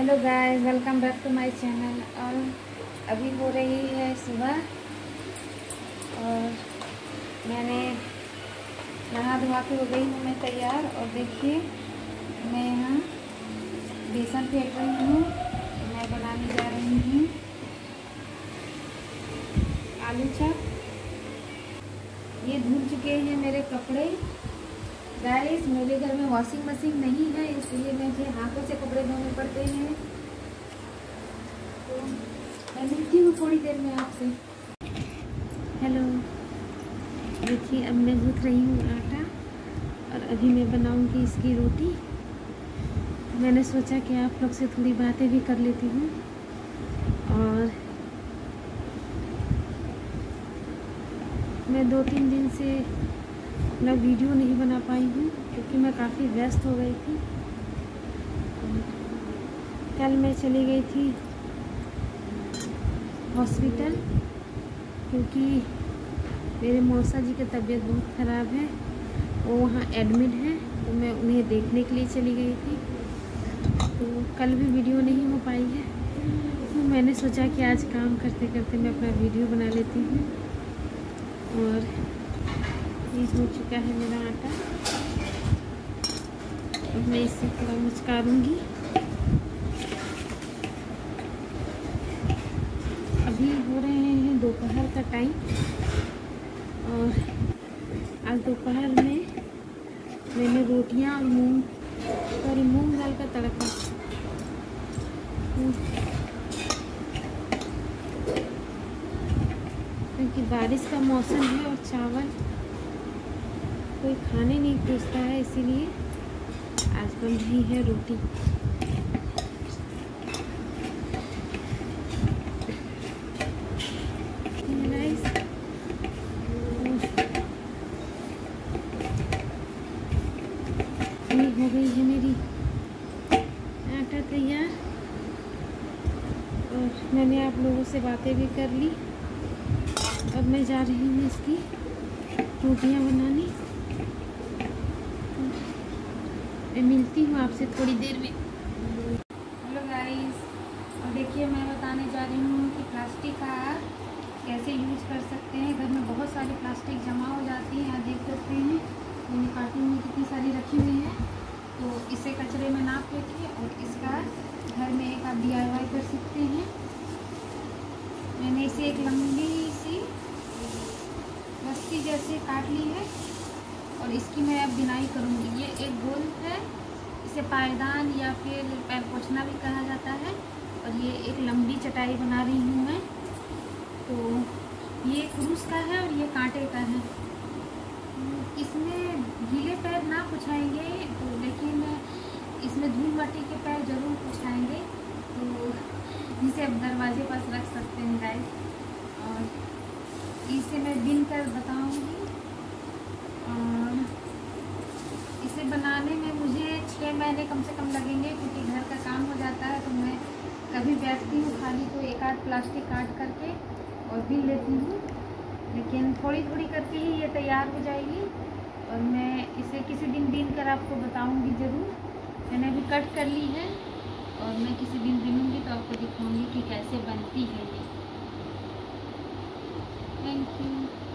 Hello guys welcome back to my channel और अभी हो रही है सुबह। और मैंने नहा धोवा के हो गई हूँ मैं तैयार। और देखिए, मैं यहाँ बेसन फेंक रही हूँ। मैं बनाने जा रही हूँ। आलू चाप। ये धुल चुके हैं मेरे कपड़े। गाइस मेरे घर में वॉशिंग मशीन नहीं है, इसलिए मुझे हाथों से कपड़े धोने पड़ते हैं। तो मैं मिलती हूँ थोड़ी देर में आपसे। हेलो देखिए, अब मैं गूँथ रही हूँ आटा, और अभी मैं बनाऊँगी इसकी रोटी। मैंने सोचा कि आप लोग से थोड़ी बातें भी कर लेती हूँ। और मैं दो तीन दिन से अपना वीडियो नहीं बना पाई हूँ, क्योंकि मैं काफ़ी व्यस्त हो गई थी। कल मैं चली गई थी हॉस्पिटल, क्योंकि मेरे मौसा जी की तबीयत बहुत ख़राब है, वो वहाँ एडमिट है तो मैं उन्हें देखने के लिए चली गई थी। तो कल भी वीडियो नहीं हो पाई है तो मैंने सोचा कि आज काम करते करते मैं अपना वीडियो बना लेती हूँ और ये हो चुका है मेरा आटा। अब मैं इसे थोड़ा मुचकारूँगी अभी हो रहे हैं दोपहर का टाइम और आज दोपहर में मैंने रोटियाँ और मूंग, सॉरी, मूंग दाल का तड़का। क्योंकि बारिश का मौसम है और चावल कोई खाने नहीं पूछता है, इसीलिए आज बन रही है रोटी। हो गई है मेरी आटा तैयार। और मैंने आप लोगों से बातें भी कर ली। अब मैं जा रही हूँ इसकी रोटियाँ बनाने। मैं मिलती हूँ आपसे थोड़ी देर में। हेलो गाइस और देखिए मैं बताने जा रही हूँ कि प्लास्टिक का कैसे यूज़ कर सकते हैं। घर में बहुत सारी प्लास्टिक जमा हो जाती है, आप देख सकते हैं। मैंने कार्टून में कितनी सारी रखी हुई है। तो इसे कचरे में ना फेंकिए और इसका घर में एक आप डी कर सकते हैं। मैंने इसे एक लंबी सी रस्सी जैसे काट ली है। और इसकी मैं अब बिनाई करूँगी। ये एक गोल है। इसे पायदान या फिर पैर पोछना भी कहा जाता है। और ये एक लंबी चटाई बना रही हूँ मैं। तो ये क्रूस का है और ये कांटे का है। इसमें गीले पैर ना पुछाएँगे। तो लेकिन इसमें धूल मट्टी के पैर ज़रूर पुछाएँगे। तो इसे अब दरवाजे पास रख सकते हैं गाइस और इसे मैं बिन कर बताऊँगी और इसे बनाने में मुझे छः महीने कम से कम लगेंगे, क्योंकि घर का काम हो जाता है तो मैं कभी बैठती हूँ खाली तो एक आध प्लास्टिक काट करके और बिन लेती हूँ। लेकिन थोड़ी थोड़ी करके ही ये तैयार हो जाएगी और मैं इसे किसी दिन बिन कर आपको बताऊँगी ज़रूर। मैंने अभी कट कर ली है और मैं किसी दिन बिनूँगी तो आपको दिखाऊँगी कि कैसे बनती है ये। Thank you